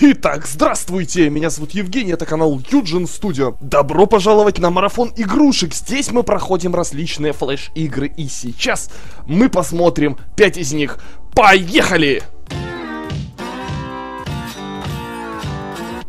Итак, здравствуйте, меня зовут Евгений, это канал Юджин Студио. Добро пожаловать на марафон игрушек. Здесь мы проходим различные флеш-игры, и сейчас мы посмотрим 5 из них. Поехали!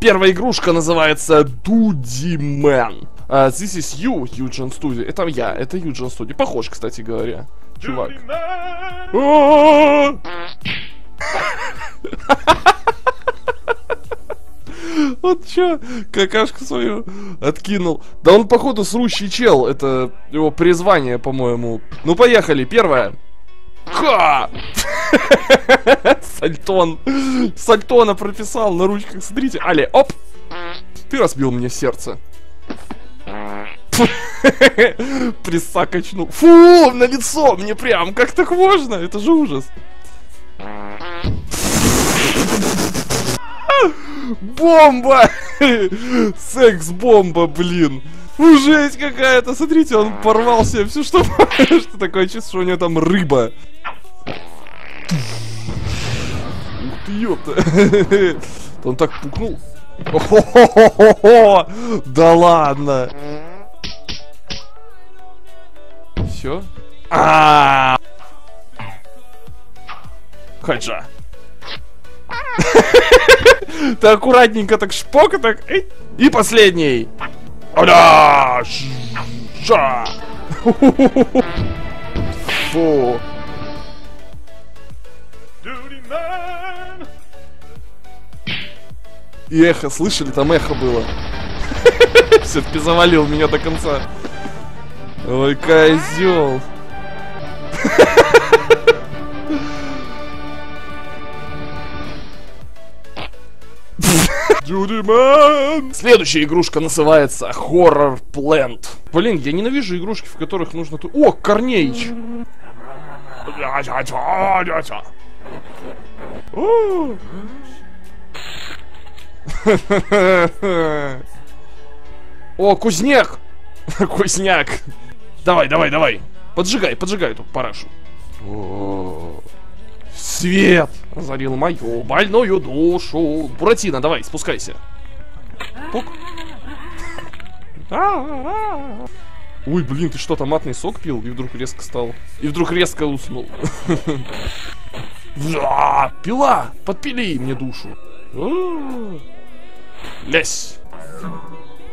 Первая игрушка называется Дуди Мэн. Uh, this is you, Юджин Studio. Это я, это Юджин Studio. Похож, кстати говоря. Чувак. Вот чё, какашку свою откинул. Да он, походу, срущий чел. Это его призвание, по-моему. Ну, поехали. Первое. Ха! Сальтон. Сальтона прописал на ручках. Смотрите. Але, оп! Ты разбил мне сердце. Присак качнул. Фу, на лицо мне прям. Как так можно? Это же ужас. Бомба! Секс-бомба, блин. Ну, жесть какая-то. Смотрите, он порвал себе все, что Что такое чувство, что у него там рыба. Ух ты, ёпта. Он так пукнул. Да ладно. Все? А. Хаджа. Ты аккуратненько так шпок, так... И последний. Оля! Ша! Фу. И эхо, слышали? Там эхо было. Все-таки завалил меня до конца. Ой, козел. Джудиман! Следующая игрушка называется Horror Plant. Блин, я ненавижу игрушки, в которых нужно... О, Корнеич! О, кузнек! Кузняк! Давай, давай, давай! Поджигай, поджигай эту парашу. Свет озарил мою больную душу. Буратино, давай, спускайся. Пук. Ой, блин, ты что, томатный сок пил? И вдруг резко стал. И вдруг резко уснул. Пила! Подпили мне душу. Лезь!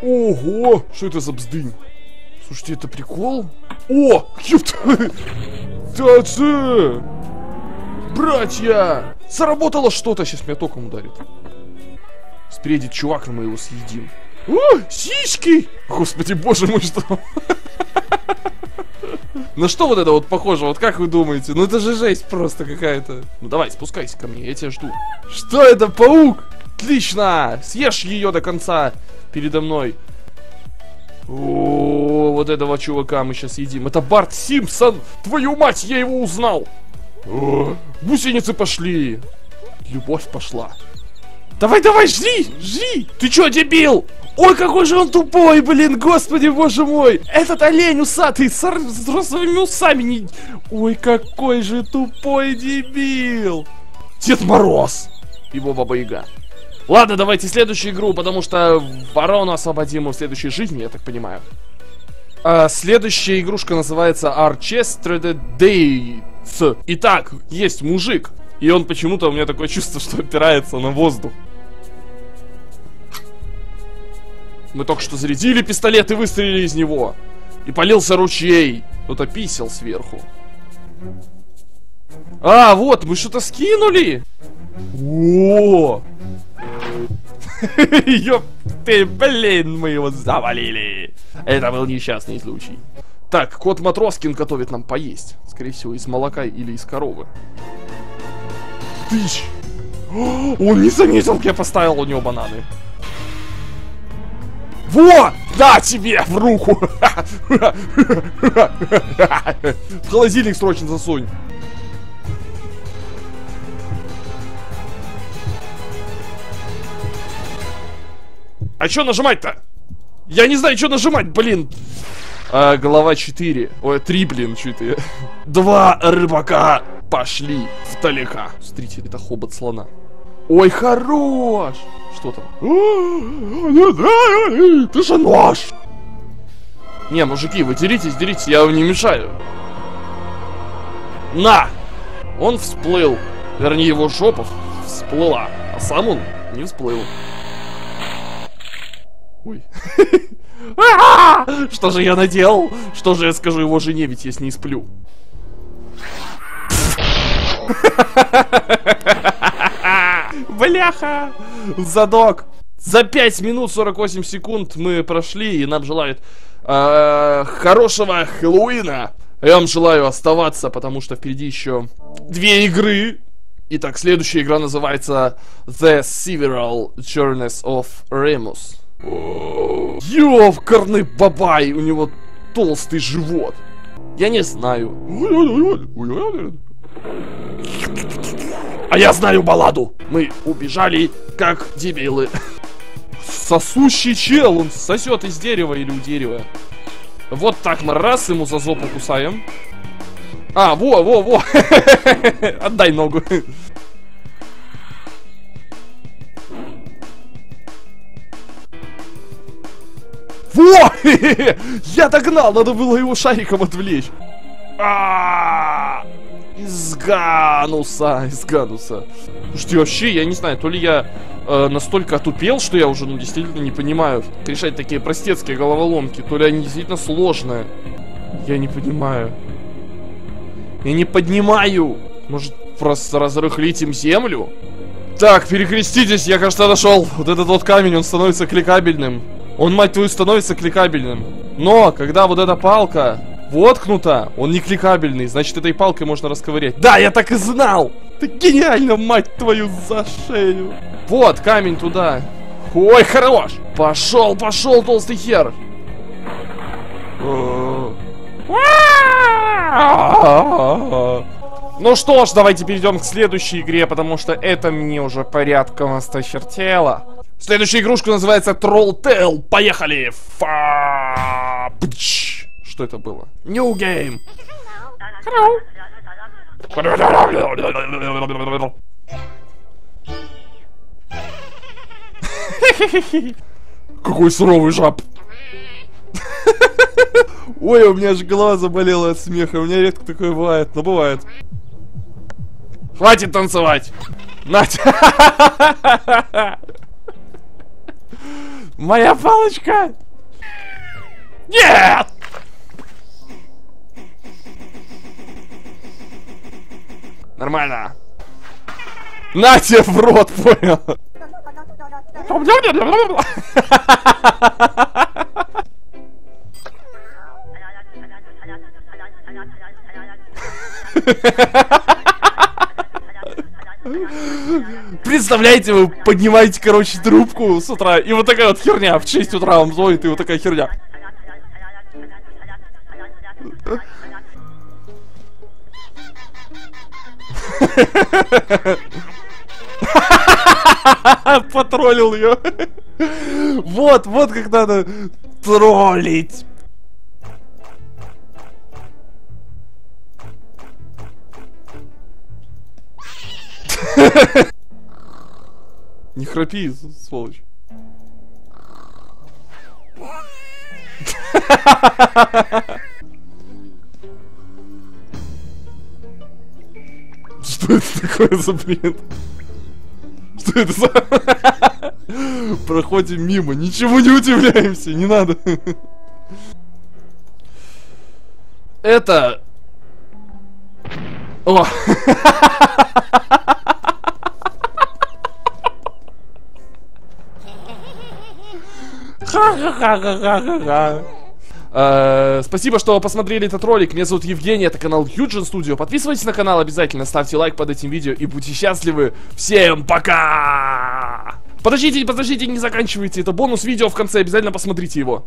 Ого! Что это за бздынь? Слушайте, это прикол? О! Ёпта! Таце! Братья! Заработало что-то! Сейчас меня током ударит. Спереди чувак, мы его съедим. О, сиськи! Господи, боже мой, что... На что вот это вот похоже? Вот как вы думаете? Ну это же жесть просто какая-то. Ну давай, спускайся ко мне, я тебя жду. Что это, паук? Отлично! Съешь ее до конца передо мной. О, вот этого чувака мы сейчас едим. Это Барт Симпсон! Твою мать, я его узнал! О, пошли. Любовь пошла. Давай, давай, жди, жди. Ты чё, дебил? Ой, какой же он тупой, блин, господи, боже мой. Этот олень усатый с взрослыми усами не... Ой, какой же тупой дебил. Дед Мороз. Его Баба Яга. Ладно, давайте следующую игру, потому что ворону освободим в следующей жизни, я так понимаю. А, следующая игрушка называется Archestra Day. Итак, есть мужик, и он почему-то у меня такое чувство, что опирается на воздух. Мы только что зарядили пистолет и выстрелили из него. И полился ручей. Кто-то писал сверху. А, вот, мы что-то скинули. О! Ёп ты, блин, мы его завалили. Это был несчастный случай. Так, кот Матроскин готовит нам поесть. Скорее всего, из молока или из коровы. Тыщ! Он не заметил, как я поставил у него бананы. Во! Да, тебе в руку! В холодильник срочно засунь. А что нажимать-то? Я не знаю, что нажимать, блин. А, глава 4. Ой, 3, блин, чуть я. Два рыбака пошли вдалека. Смотрите, это хобот слона. Ой, хорош! Что там? Ты же нож! Не, мужики, вы деритесь, деритесь, я вам не мешаю. На! Он всплыл. Вернее, его жопа всплыла, а сам он не всплыл. Ой. Что же я наделал? Что же я скажу его жене, ведь я с ней сплю? Бляха! Задок! За 5 минут 48 секунд мы прошли, и нам желают э, хорошего Хэллоуина. Я вам желаю оставаться, потому что впереди еще две игры. Итак, следующая игра называется The Several Journeys of Remus. Ёвкарный бабай, у него толстый живот. Я не знаю. А я знаю балладу. Мы убежали, как дебилы. Сосущий чел, он сосет из дерева или у дерева. Вот так мы раз ему за зопу кусаем. А, во, во, во. Отдай ногу. Во! Я догнал, надо было его шариком отвлечь. А! Из Гануса, из Гануса. Слушайте, вообще, я не знаю, то ли я э, настолько отупел, что я уже, ну, действительно не понимаю решать такие простецкие головоломки, то ли они действительно сложные. Я не понимаю. Я не поднимаю. Может, просто разрыхлить им землю? Так, перекреститесь, я, кажется, нашел. Вот этот вот камень, он становится кликабельным. Он, мать твою, становится кликабельным. Но, когда вот эта палка воткнута, он не кликабельный, значит этой палкой можно расковырять. Да, я так и знал! Ты гениально, мать твою, за шею. Вот, камень туда. Ой, хорош! Пошел, пошел, толстый хер! Ну что ж, давайте перейдем к следующей игре, потому что это мне уже порядком осточертело. Следующая игрушка называется Troll Tale. Поехали! Фа что это было? New game. Hello. Какой суровый жаб. Ой, у меня же голова заболела от смеха. У меня редко такое бывает, но бывает. Хватит танцевать. Надя. Моя палочка. Нет! Нормально. На тебе в рот, понял? Представляете, вы поднимаете, короче, трубку с утра, и вот такая вот херня в 6 утра вам звонит, и вот такая херня. Потроллил ее. Вот, вот как надо троллить. Не храпи, сволочь. Что это такое за бред? Что это за... Проходим мимо, ничего не удивляемся, не надо. Это... О! Э, спасибо, что посмотрели этот ролик. Меня зовут Евгений, это канал Юджин Studio. Подписывайтесь на канал обязательно, ставьте лайк под этим видео и будьте счастливы. Всем пока! Подождите, подождите, не заканчивайте. Это бонус видео в конце, обязательно посмотрите его.